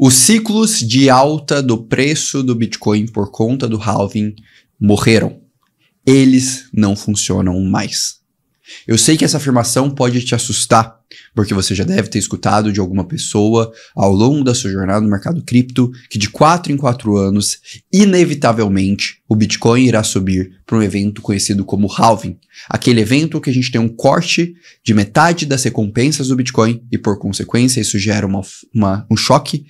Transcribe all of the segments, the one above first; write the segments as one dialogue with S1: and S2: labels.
S1: Os ciclos de alta do preço do Bitcoin por conta do halving morreram. Eles não funcionam mais. Eu sei que essa afirmação pode te assustar, porque você já deve ter escutado de alguma pessoa ao longo da sua jornada no mercado cripto que de 4 em 4 anos, inevitavelmente, o Bitcoin irá subir para um evento conhecido como halving, aquele evento que a gente tem um corte de metade das recompensas do Bitcoin e por consequência isso gera uma, uma, um choque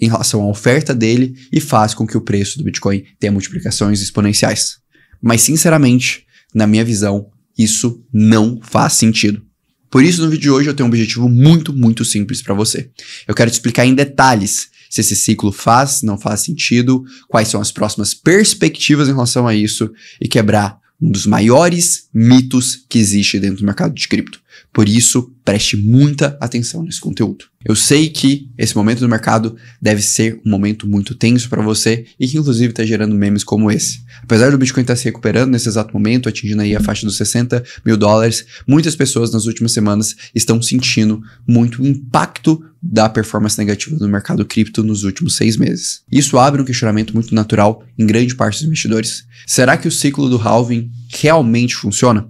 S1: em relação à oferta dele e faz com que o preço do Bitcoin tenha multiplicações exponenciais. Mas sinceramente, na minha visão, isso não faz sentido. Por isso, no vídeo de hoje, eu tenho um objetivo muito, muito simples para você. Eu quero te explicar em detalhes se esse ciclo faz, não faz sentido, quais são as próximas perspectivas em relação a isso e quebrar um dos maiores mitos que existe dentro do mercado de cripto. Por isso, preste muita atenção nesse conteúdo. Eu sei que esse momento do mercado deve ser um momento muito tenso para você e que inclusive está gerando memes como esse. Apesar do Bitcoin estar tá se recuperando nesse exato momento, atingindo aí a faixa dos 60 mil dólares, muitas pessoas nas últimas semanas estão sentindo muito impacto da performance negativa do mercado cripto nos últimos seis meses. Isso abre um questionamento muito natural em grande parte dos investidores. Será que o ciclo do halving realmente funciona?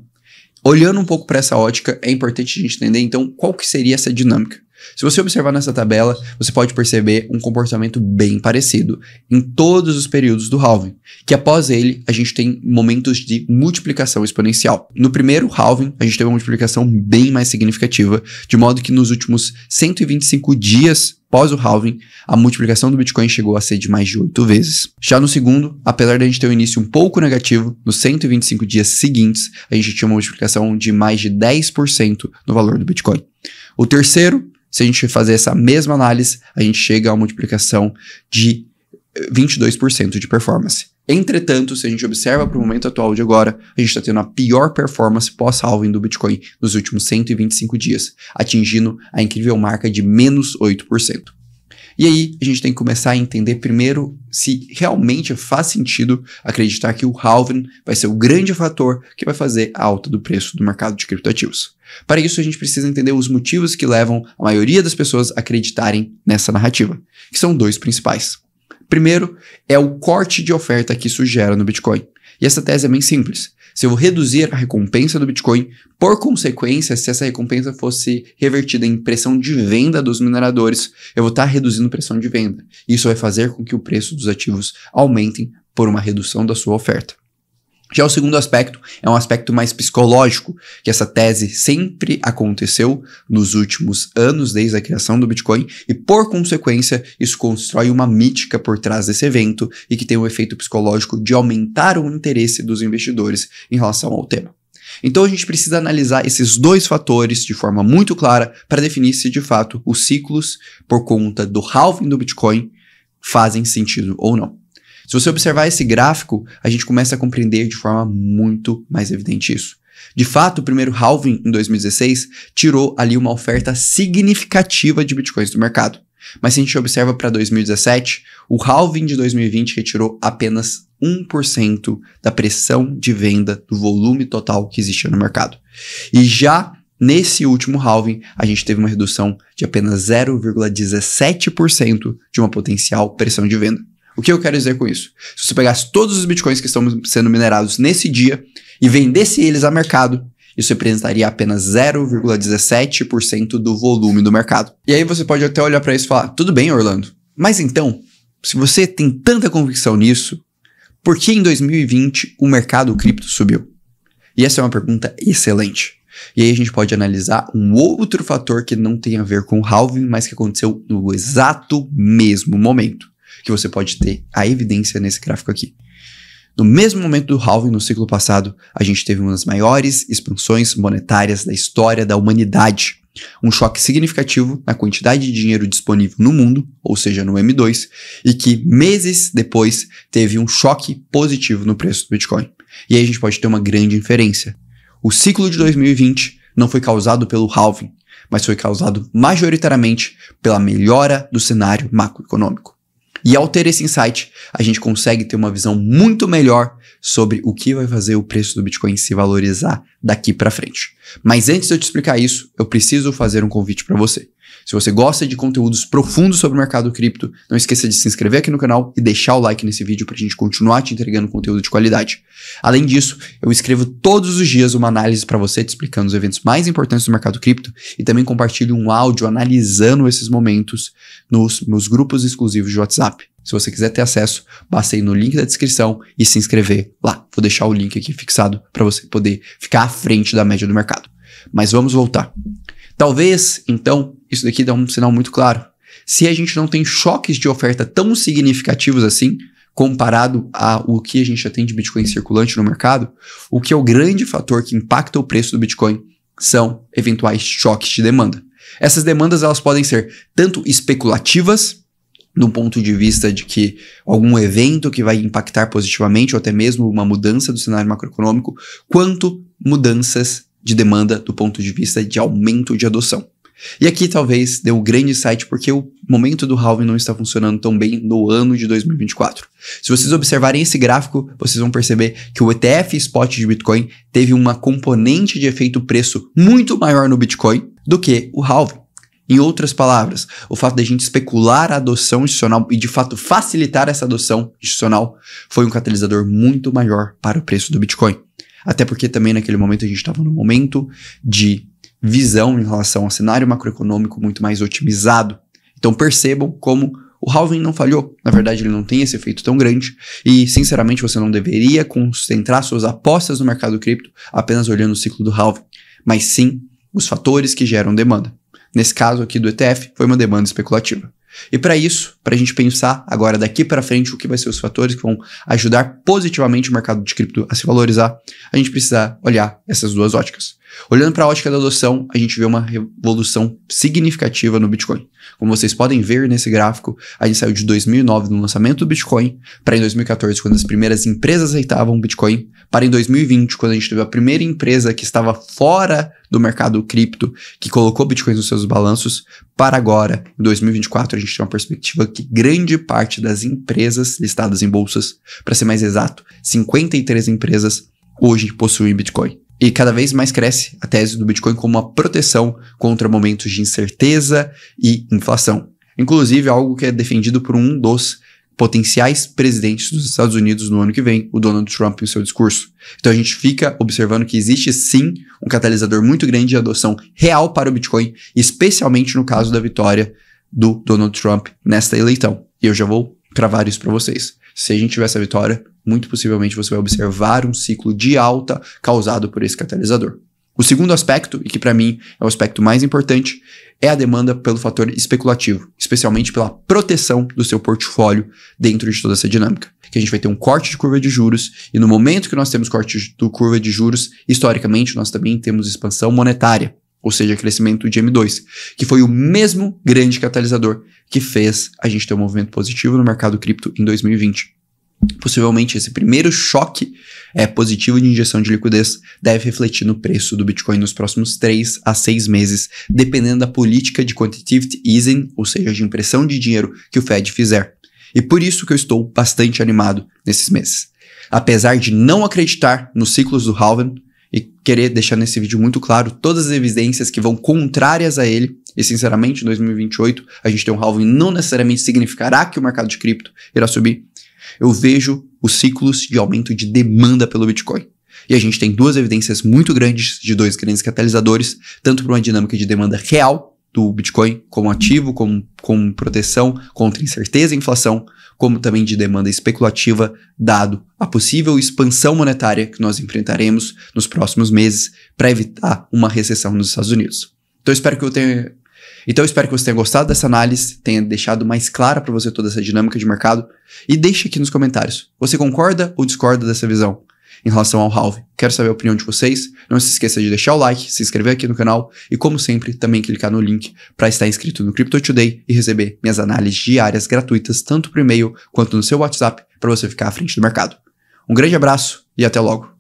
S1: Olhando um pouco para essa ótica, é importante a gente entender então qual que seria essa dinâmica. Se você observar nessa tabela, você pode perceber um comportamento bem parecido em todos os períodos do halving, que após ele a gente tem momentos de multiplicação exponencial. No primeiro halving, a gente teve uma multiplicação bem mais significativa, de modo que nos últimos 125 dias Após o halving, a multiplicação do Bitcoin chegou a ser de mais de 8 vezes. Já no segundo, apesar de a gente ter um início um pouco negativo, nos 125 dias seguintes, a gente tinha uma multiplicação de mais de 10% no valor do Bitcoin. O terceiro, se a gente fazer essa mesma análise, a gente chega a uma multiplicação de 22% de performance. Entretanto, se a gente observa para o momento atual de agora, a gente está tendo a pior performance pós-halving do Bitcoin nos últimos 125 dias, atingindo a incrível marca de menos 8%. E aí, a gente tem que começar a entender primeiro se realmente faz sentido acreditar que o halving vai ser o grande fator que vai fazer a alta do preço do mercado de criptoativos. Para isso, a gente precisa entender os motivos que levam a maioria das pessoas a acreditarem nessa narrativa, que são dois principais. Primeiro é o corte de oferta que isso gera no Bitcoin. E essa tese é bem simples. Se eu vou reduzir a recompensa do Bitcoin, por consequência, se essa recompensa fosse revertida em pressão de venda dos mineradores, eu vou estar reduzindo pressão de venda. Isso vai fazer com que o preço dos ativos aumentem por uma redução da sua oferta. Já o segundo aspecto é um aspecto mais psicológico, que essa tese sempre aconteceu nos últimos anos desde a criação do Bitcoin e por consequência isso constrói uma mítica por trás desse evento e que tem o um efeito psicológico de aumentar o interesse dos investidores em relação ao tema. Então a gente precisa analisar esses dois fatores de forma muito clara para definir se de fato os ciclos por conta do halving do Bitcoin fazem sentido ou não. Se você observar esse gráfico, a gente começa a compreender de forma muito mais evidente isso. De fato, o primeiro halving em 2016 tirou ali uma oferta significativa de bitcoins do mercado. Mas se a gente observa para 2017, o halving de 2020 retirou apenas 1% da pressão de venda do volume total que existia no mercado. E já nesse último halving, a gente teve uma redução de apenas 0,17% de uma potencial pressão de venda. O que eu quero dizer com isso? Se você pegasse todos os bitcoins que estão sendo minerados nesse dia e vendesse eles a mercado, isso representaria apenas 0,17% do volume do mercado. E aí você pode até olhar para isso e falar: tudo bem, Orlando, mas então, se você tem tanta convicção nisso, por que em 2020 o mercado cripto subiu? E essa é uma pergunta excelente. E aí a gente pode analisar um outro fator que não tem a ver com o halving, mas que aconteceu no exato mesmo momento que você pode ter a evidência nesse gráfico aqui. No mesmo momento do halving no ciclo passado, a gente teve uma das maiores expansões monetárias da história da humanidade. Um choque significativo na quantidade de dinheiro disponível no mundo, ou seja, no M2, e que meses depois teve um choque positivo no preço do Bitcoin. E aí a gente pode ter uma grande inferência. O ciclo de 2020 não foi causado pelo halving, mas foi causado majoritariamente pela melhora do cenário macroeconômico. E ao ter esse insight, a gente consegue ter uma visão muito melhor sobre o que vai fazer o preço do Bitcoin se valorizar daqui para frente. Mas antes de eu te explicar isso, eu preciso fazer um convite para você. Se você gosta de conteúdos profundos sobre o mercado cripto, não esqueça de se inscrever aqui no canal e deixar o like nesse vídeo para a gente continuar te entregando conteúdo de qualidade. Além disso, eu escrevo todos os dias uma análise para você te explicando os eventos mais importantes do mercado cripto e também compartilho um áudio analisando esses momentos nos meus grupos exclusivos de WhatsApp. Se você quiser ter acesso, basta ir no link da descrição e se inscrever lá. Vou deixar o link aqui fixado para você poder ficar à frente da média do mercado. Mas vamos voltar. Talvez, então, isso daqui dá um sinal muito claro. Se a gente não tem choques de oferta tão significativos assim, comparado ao que a gente já tem de Bitcoin circulante no mercado, o que é o grande fator que impacta o preço do Bitcoin são eventuais choques de demanda. Essas demandas elas podem ser tanto especulativas, do ponto de vista de que algum evento que vai impactar positivamente ou até mesmo uma mudança do cenário macroeconômico, quanto mudanças de demanda do ponto de vista de aumento de adoção. E aqui talvez dê um grande insight porque o momento do halving não está funcionando tão bem no ano de 2024. Se vocês observarem esse gráfico, vocês vão perceber que o ETF spot de Bitcoin teve uma componente de efeito preço muito maior no Bitcoin do que o halving. Em outras palavras, o fato da gente especular a adoção institucional e de fato facilitar essa adoção institucional foi um catalisador muito maior para o preço do Bitcoin. Até porque também naquele momento a gente estava num momento de visão em relação ao cenário macroeconômico muito mais otimizado. Então percebam como o halving não falhou. Na verdade, ele não tem esse efeito tão grande. E, sinceramente, você não deveria concentrar suas apostas no mercado cripto apenas olhando o ciclo do halving, mas sim os fatores que geram demanda. Nesse caso aqui do ETF, foi uma demanda especulativa. E para isso, para a gente pensar agora daqui para frente o que vai ser os fatores que vão ajudar positivamente o mercado de cripto a se valorizar, a gente precisa olhar essas duas óticas. Olhando para a ótica da adoção, a gente vê uma revolução significativa no Bitcoin. Como vocês podem ver nesse gráfico, a gente saiu de 2009 no lançamento do Bitcoin para em 2014, quando as primeiras empresas aceitavam Bitcoin, para em 2020, quando a gente teve a primeira empresa que estava fora do mercado cripto, que colocou Bitcoin nos seus balanços, para agora, em 2024, a gente tem uma perspectiva que grande parte das empresas listadas em bolsas, para ser mais exato, 53 empresas hoje possuem Bitcoin. E cada vez mais cresce a tese do Bitcoin como uma proteção contra momentos de incerteza e inflação. Inclusive, algo que é defendido por um dos potenciais presidentes dos Estados Unidos no ano que vem, o Donald Trump, em seu discurso. Então a gente fica observando que existe sim um catalisador muito grande de adoção real para o Bitcoin, especialmente no caso da vitória do Donald Trump nesta eleição. E eu já vou cravar isso para vocês. Se a gente tiver essa vitória, muito possivelmente você vai observar um ciclo de alta causado por esse catalisador. O segundo aspecto, e que para mim é o aspecto mais importante, é a demanda pelo fator especulativo, especialmente pela proteção do seu portfólio dentro de toda essa dinâmica. Que a gente vai ter um corte de curva de juros, e no momento que nós temos corte de curva de juros, historicamente nós também temos expansão monetária, ou seja, crescimento de M2, que foi o mesmo grande catalisador que fez a gente ter um movimento positivo no mercado cripto em 2020. Possivelmente esse primeiro choque é, positivo de injeção de liquidez deve refletir no preço do Bitcoin nos próximos 3 a 6 meses, dependendo da política de quantitative easing, ou seja, de impressão de dinheiro que o Fed fizer. E por isso que eu estou bastante animado nesses meses. Apesar de não acreditar nos ciclos do halving e querer deixar nesse vídeo muito claro todas as evidências que vão contrárias a ele, e sinceramente, em 2028 a gente tem um halving não necessariamente significará que o mercado de cripto irá subir, eu vejo os ciclos de aumento de demanda pelo Bitcoin. E a gente tem duas evidências muito grandes de dois grandes catalisadores, tanto para uma dinâmica de demanda real do Bitcoin como ativo, como, como proteção contra incerteza e inflação, como também de demanda especulativa, dado a possível expansão monetária que nós enfrentaremos nos próximos meses para evitar uma recessão nos Estados Unidos. Então, espero que eu tenha então eu espero que você tenha gostado dessa análise, tenha deixado mais clara para você toda essa dinâmica de mercado e deixe aqui nos comentários. Você concorda ou discorda dessa visão em relação ao halve? Quero saber a opinião de vocês. Não se esqueça de deixar o like, se inscrever aqui no canal e, como sempre, também clicar no link para estar inscrito no Crypto Today e receber minhas análises diárias gratuitas tanto por e-mail quanto no seu WhatsApp para você ficar à frente do mercado. Um grande abraço e até logo.